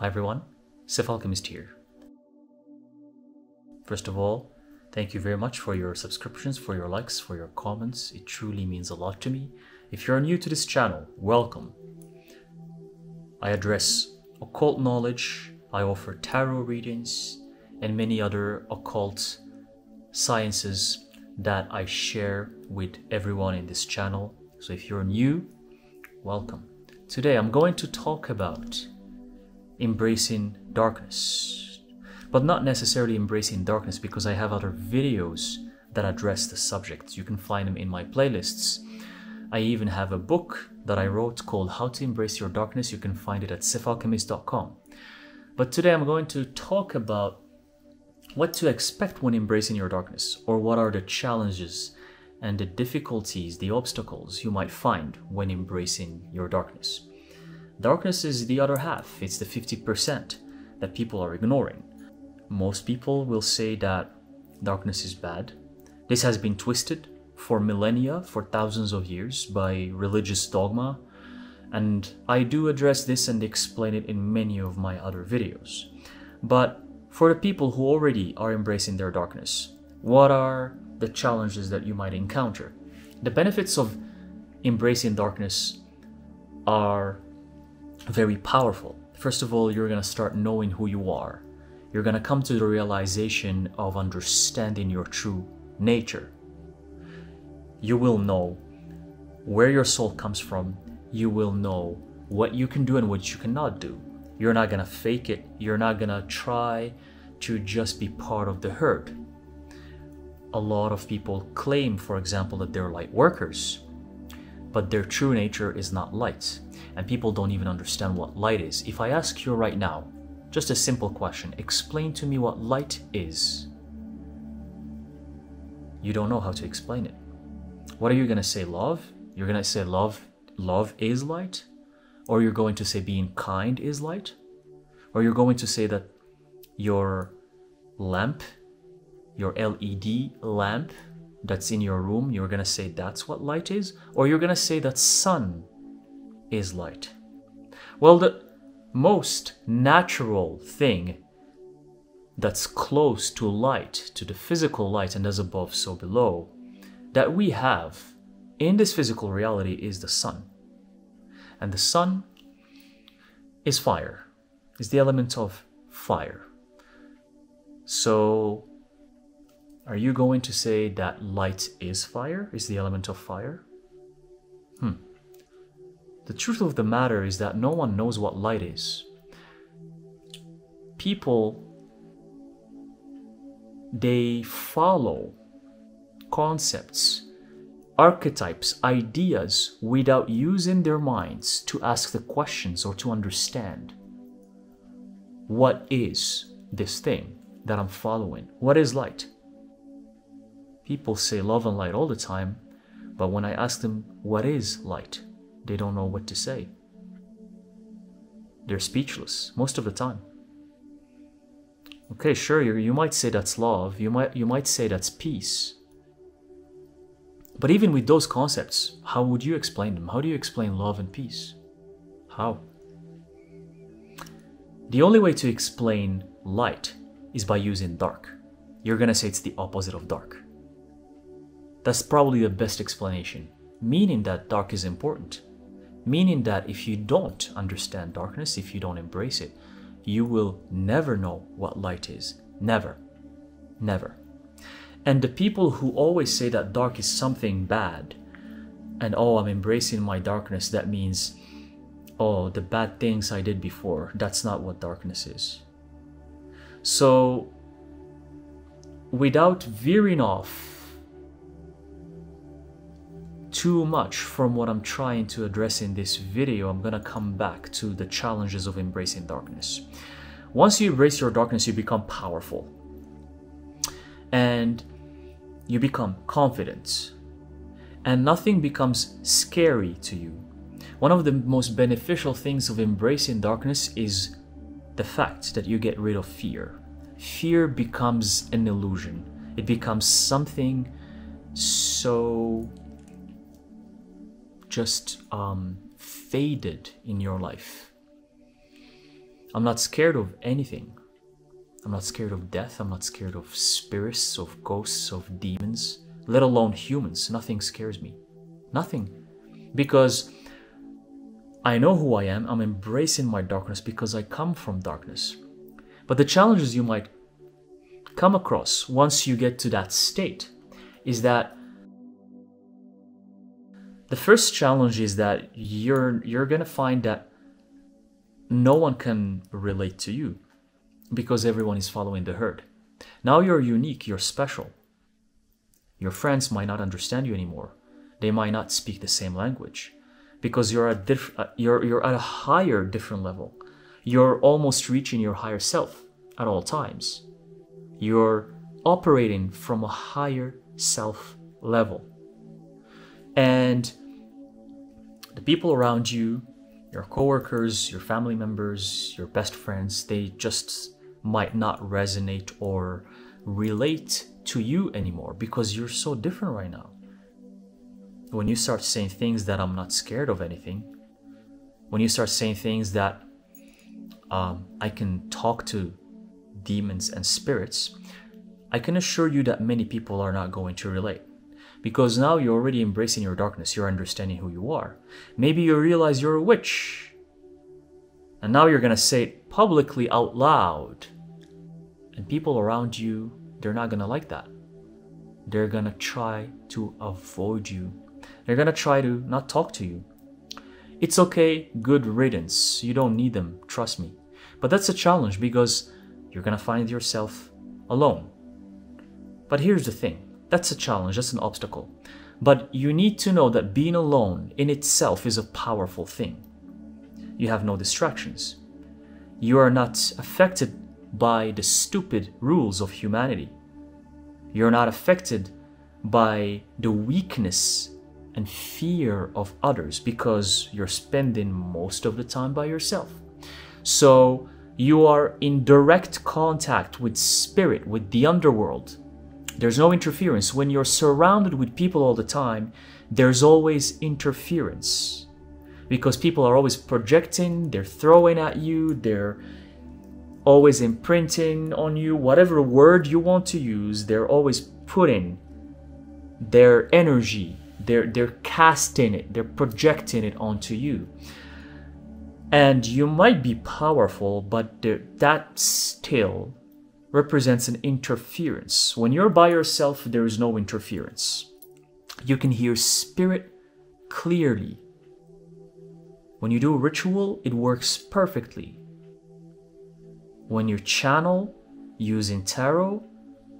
Hi everyone, Sef Alchemist here. First of all, thank you very much for your subscriptions, for your likes, for your comments. It truly means a lot to me. If you're new to this channel, welcome. I address occult knowledge, I offer tarot readings, and many other occult sciences that I share with everyone in this channel. So if you're new, welcome. Today I'm going to talk about embracing darkness, but not necessarily embracing darkness because I have other videos that address the subject. You can find them in my playlists. I even have a book that I wrote called How to Embrace Your Darkness. You can find it at sefalchemist.com. But today I'm going to talk about what to expect when embracing your darkness, or what are the challenges and the difficulties, the obstacles you might find when embracing your darkness. Darkness is the other half, it's the 50% that people are ignoring. Most people will say that darkness is bad. This has been twisted for millennia, for thousands of years, by religious dogma, and I do address this and explain it in many of my other videos. But for the people who already are embracing their darkness, what are the challenges that you might encounter? The benefits of embracing darkness are very powerful. First of all, you're going to start knowing who you are. You're going to come to the realization of understanding your true nature. You will know where your soul comes from. You will know what you can do and what you cannot do. You're not going to fake it. You're not going to try to just be part of the herd. A lot of people claim, for example, that they're light workers, but their true nature is not light, and people don't even understand what light is. If I ask you right now, just a simple question, explain to me what light is. You don't know how to explain it. What are you going to say, love? You're going to say love, love is light? Or you're going to say being kind is light? Or you're going to say that your lamp, your LED lamp that's in your room, you're going to say that's what light is? Or you're going to say that sun is light? Well, the most natural thing that's close to light, to the physical light, and as above, so below, that we have in this physical reality is the sun. And the sun is fire, is the element of fire. So, are you going to say that light is fire, is the element of fire? Hmm. The truth of the matter is that no one knows what light is. People, they follow concepts archetypes, ideas, without using their minds to ask the questions or to understand what is this thing that I'm following? What is light? People say love and light all the time, but when I ask them what is light, they don't know what to say. They're speechless most of the time. Okay, sure, you, you might say that's love, you might, you might say that's peace, but even with those concepts, how would you explain them? How do you explain love and peace? How? The only way to explain light is by using dark. You're gonna say it's the opposite of dark. That's probably the best explanation, meaning that dark is important. Meaning that if you don't understand darkness, if you don't embrace it, you will never know what light is. Never. Never. And the people who always say that dark is something bad, and oh, I'm embracing my darkness, that means, oh, the bad things I did before. That's not what darkness is. So, without veering off too much from what I'm trying to address in this video, I'm gonna come back to the challenges of embracing darkness. Once you embrace your darkness, you become powerful. And you become confident and nothing becomes scary to you. One of the most beneficial things of embracing darkness is the fact that you get rid of fear. Fear becomes an illusion, it becomes something so just um, faded in your life. I'm not scared of anything. I'm not scared of death. I'm not scared of spirits, of ghosts, of demons, let alone humans. Nothing scares me. Nothing. Because I know who I am. I'm embracing my darkness because I come from darkness. But the challenges you might come across once you get to that state is that the first challenge is that you're you're going to find that no one can relate to you because everyone is following the herd. Now you're unique, you're special. Your friends might not understand you anymore. They might not speak the same language because you're at diff- uh, you're you're at a higher different level. You're almost reaching your higher self at all times. You're operating from a higher self level. And the people around you, your coworkers, your family members, your best friends, they just might not resonate or relate to you anymore because you're so different right now. When you start saying things that I'm not scared of anything, when you start saying things that um, I can talk to demons and spirits, I can assure you that many people are not going to relate. Because now you're already embracing your darkness, you're understanding who you are. Maybe you realize you're a witch, and now you're going to say it publicly out loud. And people around you, they're not going to like that. They're going to try to avoid you. They're going to try to not talk to you. It's okay, good riddance. You don't need them, trust me. But that's a challenge because you're going to find yourself alone. But here's the thing that's a challenge, that's an obstacle. But you need to know that being alone in itself is a powerful thing you have no distractions. You are not affected by the stupid rules of humanity. You're not affected by the weakness and fear of others because you're spending most of the time by yourself. So you are in direct contact with spirit, with the underworld. There's no interference. When you're surrounded with people all the time, there's always interference because people are always projecting, they're throwing at you, they're always imprinting on you. Whatever word you want to use, they're always putting their energy, they're, they're casting it, they're projecting it onto you. And you might be powerful, but that still represents an interference. When you're by yourself, there is no interference. You can hear spirit clearly when you do a ritual, it works perfectly. When you channel using tarot,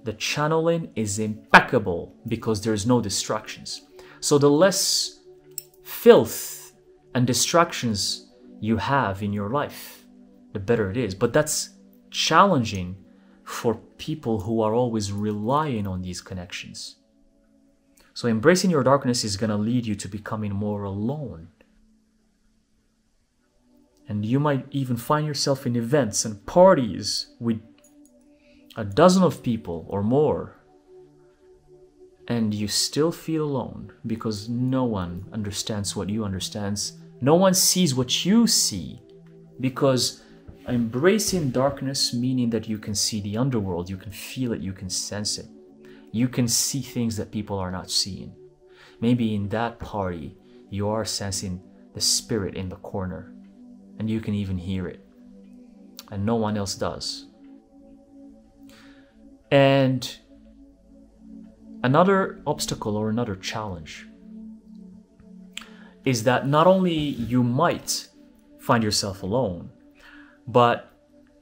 the channeling is impeccable because there's no distractions. So the less filth and distractions you have in your life, the better it is. But that's challenging for people who are always relying on these connections. So embracing your darkness is going to lead you to becoming more alone and you might even find yourself in events and parties with a dozen of people or more. And you still feel alone because no one understands what you understands. No one sees what you see because embracing darkness meaning that you can see the underworld, you can feel it, you can sense it. You can see things that people are not seeing. Maybe in that party, you are sensing the spirit in the corner and you can even hear it, and no one else does. And another obstacle or another challenge is that not only you might find yourself alone, but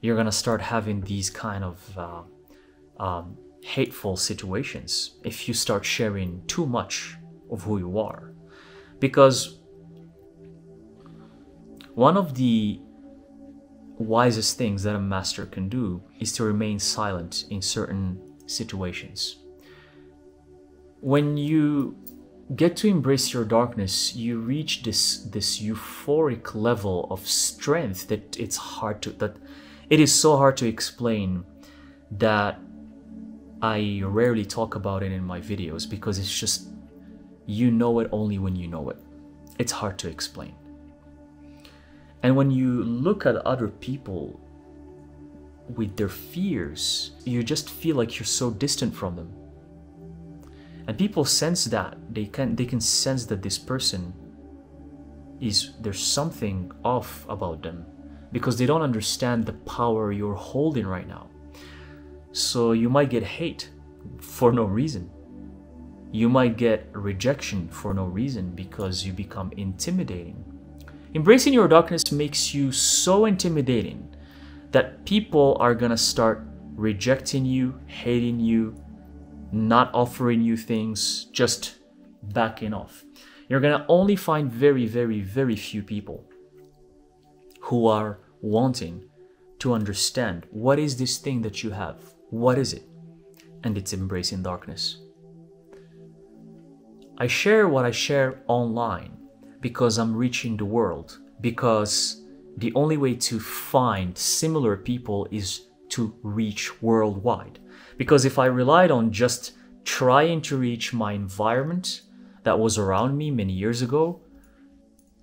you're gonna start having these kind of uh, um, hateful situations if you start sharing too much of who you are. Because one of the wisest things that a master can do is to remain silent in certain situations. When you get to embrace your darkness, you reach this this euphoric level of strength that it's hard to that it is so hard to explain that I rarely talk about it in my videos because it's just you know it only when you know it. It's hard to explain. And when you look at other people with their fears, you just feel like you're so distant from them. And people sense that. They can they can sense that this person is there's something off about them because they don't understand the power you're holding right now. So you might get hate for no reason. You might get rejection for no reason because you become intimidating. Embracing your darkness makes you so intimidating that people are gonna start rejecting you, hating you, not offering you things, just backing off. You're gonna only find very, very, very few people who are wanting to understand what is this thing that you have? What is it? And it's embracing darkness. I share what I share online because I'm reaching the world, because the only way to find similar people is to reach worldwide. Because if I relied on just trying to reach my environment that was around me many years ago,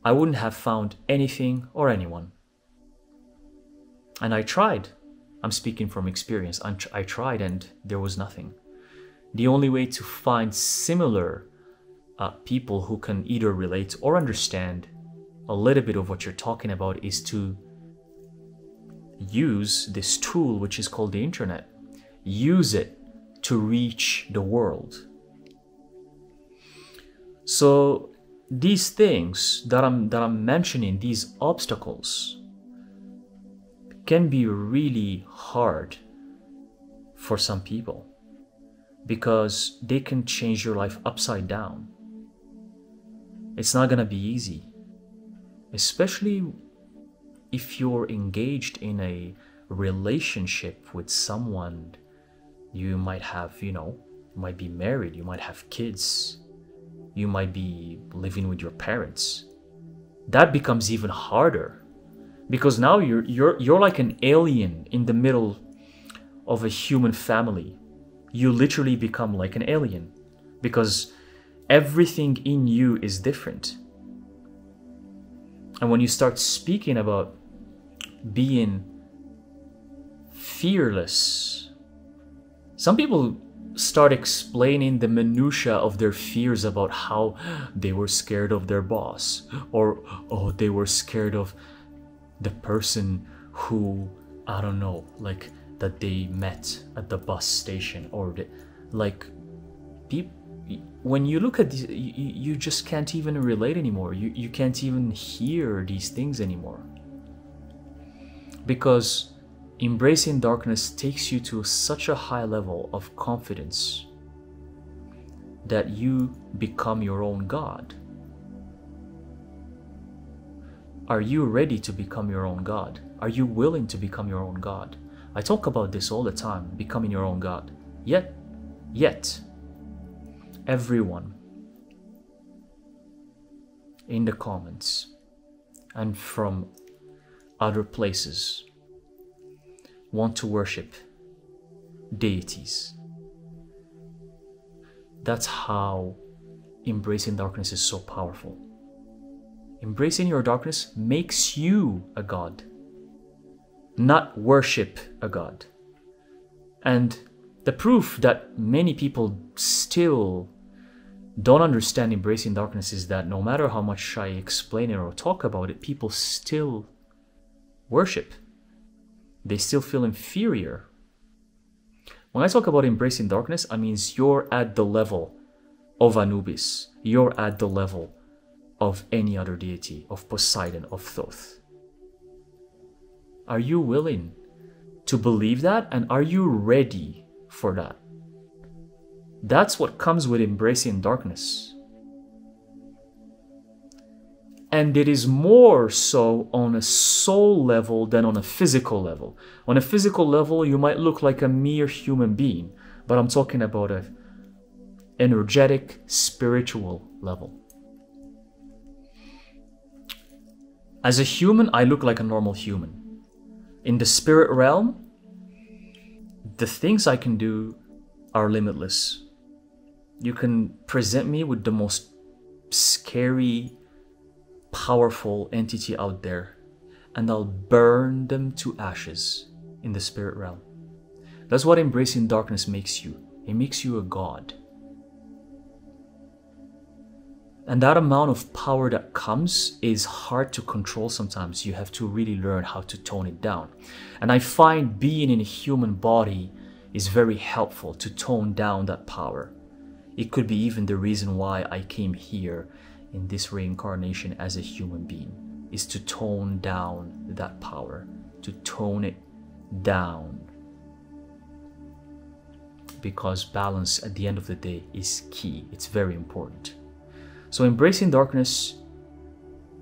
I wouldn't have found anything or anyone. And I tried. I'm speaking from experience. I tried and there was nothing. The only way to find similar uh, people who can either relate or understand a little bit of what you're talking about is to use this tool, which is called the internet. Use it to reach the world. So these things that I'm that I'm mentioning, these obstacles, can be really hard for some people because they can change your life upside down. It's not gonna be easy, especially if you're engaged in a relationship with someone you might have, you know, you might be married, you might have kids, you might be living with your parents. That becomes even harder because now you're you're you're like an alien in the middle of a human family. You literally become like an alien because everything in you is different. And when you start speaking about being fearless, some people start explaining the minutia of their fears about how they were scared of their boss or oh they were scared of the person who I don't know like that they met at the bus station or the, like people when you look at these, you, you just can't even relate anymore. You, you can't even hear these things anymore. Because embracing darkness takes you to such a high level of confidence that you become your own God. Are you ready to become your own God? Are you willing to become your own God? I talk about this all the time, becoming your own God. Yet, yet, everyone in the comments and from other places want to worship deities. That's how embracing darkness is so powerful. Embracing your darkness makes you a god, not worship a god. And the proof that many people still don't understand embracing darkness is that no matter how much I explain it or talk about it, people still worship. They still feel inferior. When I talk about embracing darkness, I means you're at the level of Anubis. You're at the level of any other deity, of Poseidon, of Thoth. Are you willing to believe that? And are you ready for that? That's what comes with embracing darkness. And it is more so on a soul level than on a physical level. On a physical level, you might look like a mere human being, but I'm talking about a energetic, spiritual level. As a human, I look like a normal human. In the spirit realm, the things I can do are limitless you can present me with the most scary, powerful entity out there. and I'll burn them to ashes in the spirit realm. That's what embracing darkness makes you. It makes you a god. And that amount of power that comes is hard to control sometimes. You have to really learn how to tone it down. And I find being in a human body is very helpful to tone down that power. It could be even the reason why I came here in this reincarnation as a human being, is to tone down that power, to tone it down. Because balance at the end of the day is key, it's very important. So embracing darkness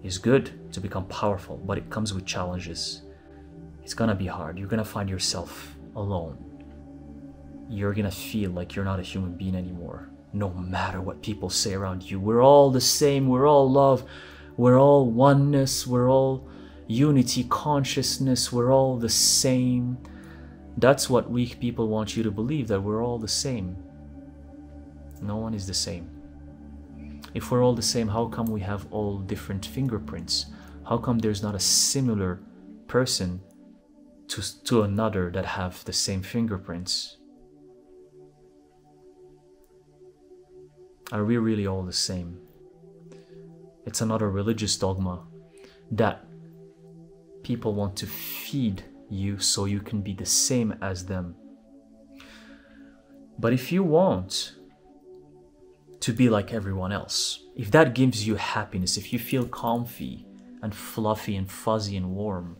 is good to become powerful, but it comes with challenges. It's gonna be hard. You're gonna find yourself alone. You're gonna feel like you're not a human being anymore, no matter what people say around you. We're all the same, we're all love, we're all oneness, we're all unity consciousness, we're all the same. That's what weak people want you to believe that we're all the same. No one is the same. If we're all the same, how come we have all different fingerprints? How come there's not a similar person to, to another that have the same fingerprints? Are we really all the same? It's another religious dogma that people want to feed you so you can be the same as them. But if you want to be like everyone else. If that gives you happiness, if you feel comfy and fluffy and fuzzy and warm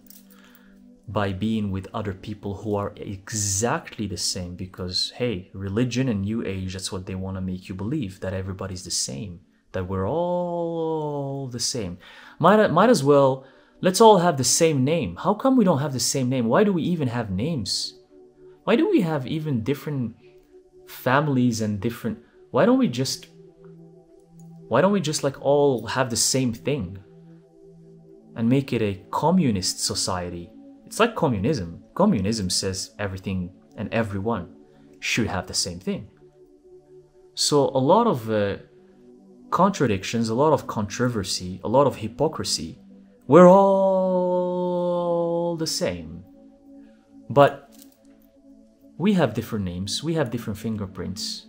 by being with other people who are exactly the same, because hey, religion and New Age, that's what they want to make you believe that everybody's the same, that we're all the same. Might, might as well, let's all have the same name. How come we don't have the same name? Why do we even have names? Why do we have even different families and different. Why don't we just why don't we just like all have the same thing and make it a communist society? It's like communism. Communism says everything and everyone should have the same thing. So a lot of uh, contradictions, a lot of controversy, a lot of hypocrisy. We're all the same. But we have different names, we have different fingerprints,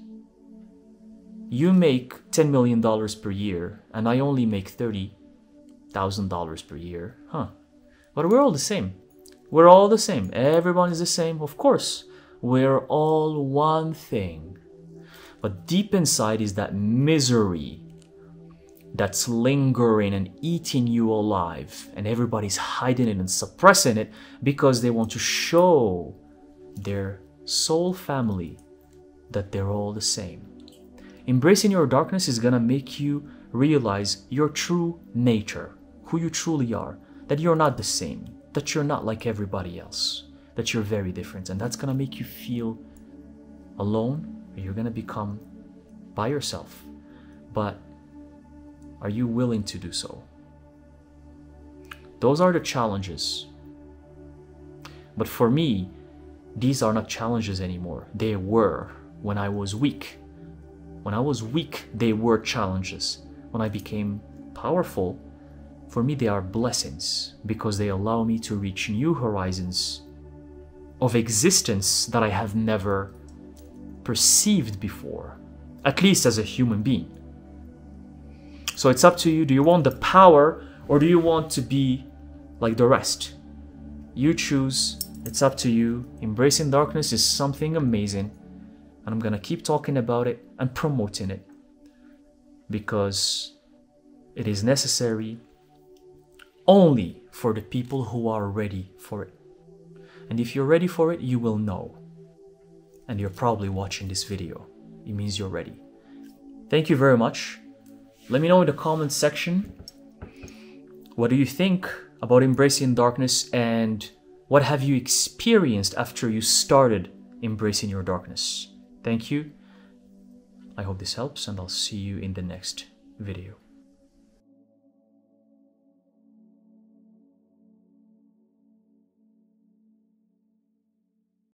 you make $10 million per year and I only make $30,000 per year. Huh. But we're all the same. We're all the same. Everyone is the same. Of course, we're all one thing. But deep inside is that misery that's lingering and eating you alive. And everybody's hiding it and suppressing it because they want to show their soul family that they're all the same. Embracing your darkness is gonna make you realize your true nature, who you truly are, that you're not the same, that you're not like everybody else, that you're very different, and that's gonna make you feel alone, or you're gonna become by yourself. But are you willing to do so? Those are the challenges. But for me, these are not challenges anymore. They were when I was weak when I was weak, they were challenges. When I became powerful, for me they are blessings because they allow me to reach new horizons of existence that I have never perceived before, at least as a human being. So it's up to you. Do you want the power or do you want to be like the rest? You choose. It's up to you. Embracing darkness is something amazing and I'm gonna keep talking about it and promoting it because it is necessary only for the people who are ready for it. And if you're ready for it, you will know. And you're probably watching this video. It means you're ready. Thank you very much. Let me know in the comments section what do you think about embracing darkness and what have you experienced after you started embracing your darkness? Thank you. I hope this helps and I'll see you in the next video.